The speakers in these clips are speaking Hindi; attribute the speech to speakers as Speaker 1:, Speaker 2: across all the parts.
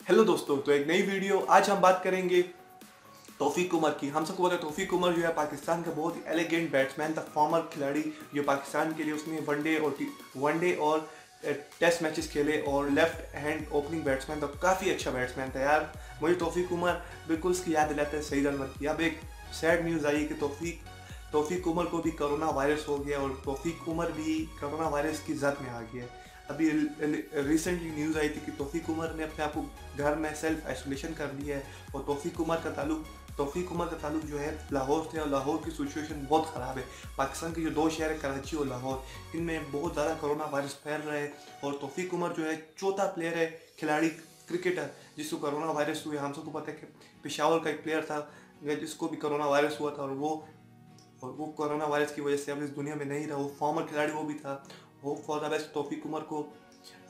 Speaker 1: हेलो दोस्तों तो एक नई वीडियो आज हम बात करेंगे तौफीक उमर की। हम सबको पता है तौफीक उमर जो है पाकिस्तान का बहुत ही एलिगेंट बैट्समैन था फॉर्मर खिलाड़ी जो पाकिस्तान के लिए उसने वनडे और वनडे और टेस्ट मैचेस खेले और लेफ़्ट हैंड ओपनिंग बैट्समैन था काफ़ी अच्छा बैट्समैन था यार। मुझे तौफीक उमर बिल्कुल उसकी याद दिलाता है, सही अनवर की। अब एक सैड न्यूज़ आई कि तौफीक तौफीक उमर को भी कोरोना वायरस हो गया और तौफीक उमर भी कोरोना वायरस की जद में आ गया अभी रिसेंटली न्यूज़ आई थी कि तोफ़ी उमर ने अपने आप को घर में सेल्फ आइसोलेशन कर लिया है और तोफ़ी उमर का ताल्लुक तोफ़ी उमर का ताल्लुक जो है लाहौर से और लाहौर की सिचुएशन बहुत ख़राब है। पाकिस्तान के जो दो शहर है, कराची और लाहौर, इनमें बहुत ज़्यादा कोरोना वायरस फैल रहा है और तोफ़ी उमर जो है चौथा प्लेयर है, खिलाड़ी क्रिकेटर जिसको कोरोना वायरस हुए हम सबको पता है कि पिशावर का एक प्लेयर था जिसको भी कोरोना वायरस हुआ था और वो और वो कोरोना वायरस की वजह से अब इस दुनिया में नहीं रहा। वो फॉर्मर खिलाड़ी वो भी था होप फॉर द बेस्ट तोफ़ी उमर को।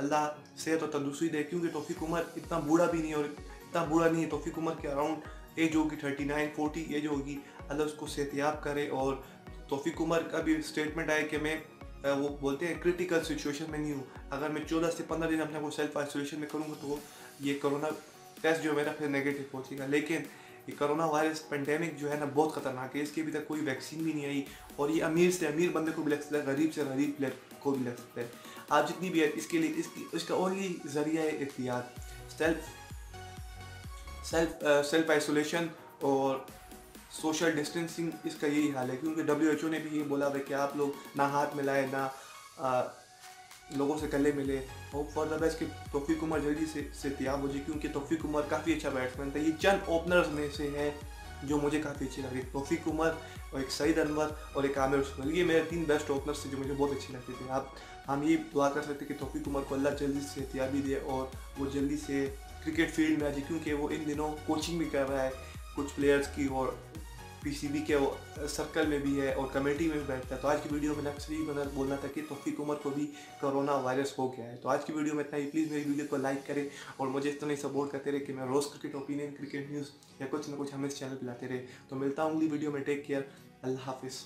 Speaker 1: अल्लाह सेहत और तंदुरुस्ती दे, क्योंकि तोफ़ी उमर इतना बूढ़ा भी नहीं और इतना बूढ़ा नहीं है तोफ़ी उमर के अराउंड एज होगी थर्टी नाइन फोर्टी एज होगी। अल्लाह उसको सेहतियाब करे और तोफ़ी उमर का भी स्टेटमेंट आए कि मैं वो बोलते हैं क्रिटिकल सिचुएशन में नहीं हूँ। अगर मैं चौदह से पंद्रह दिन अपने को सेल्फ आइसोलेशन में करूँगा तो ये कोरोना टेस्ट जो मेरा फिर नेगेटिव पहुँचेगा। लेकिन ये कोरोना वायरस पेंडेमिक जो है ना बहुत ख़तरनाक है। इसकी अभी तक कोई वैक्सीन भी नहीं आई और ये अमीर से अमीर बंदे को भी लग सकता है, गरीब से गरीब को भी लग सकता है। आप जितनी भी है, इसके लिए, इसकी, इसका ओनली ज़रिया है एहतियात सेल्फ सेल्फ सेल्फ आइसोलेशन और सोशल डिस्टेंसिंग इसका यही हाल है। क्योंकि डब्ल्यू एच ओ ने भी ये बोला है कि आप लोग ना हाथ मिलाए, ना लोगों से गले मिले। होप फॉर द बेस्ट कि तोफ़ीक उमर जल्दी से से तैयार हो जाए क्योंकि तोफ़ीक उमर काफ़ी अच्छा बैट्समैन था। ये चंद ओपनर्स में से हैं जो मुझे काफ़ी अच्छी लग रही तोफ़ीक उमर और एक सईद अनवर और एक आमिर उसमल ये मेरे तीन बेस्ट ओपनर्स थे जो मुझे बहुत अच्छी लगती थी। आप, हम ये दुआ कर सकते कि तोफ़ीक उमर को अल्लाह जल्दी से एहतियाबी दे और वो जल्दी से क्रिकेट फ़ील्ड में आ जाए, क्योंकि वो इन दिनों कोचिंग भी कर रहा है कुछ प्लेयर्स की और पीसीबी के सर्कल में भी है और कमेटी में भी बैठता है। तो आज की वीडियो में नक्सली बना बोलना था कि तोफ़ीक उमर को भी कोरोना वायरस हो गया है। तो आज की वीडियो में इतना ही। प्लीज़ मेरी वीडियो को लाइक करें और मुझे इतना ही सपोर्ट करते रहे कि मैं रोज़ क्रिकेट ओपिनियन क्रिकेट न्यूज़ या कुछ ना कुछ हमें इस चैनल पर लाते रहे। तो मिलता हूँ अगली वीडियो में। टेक केयर अल्लाह हाफिज़।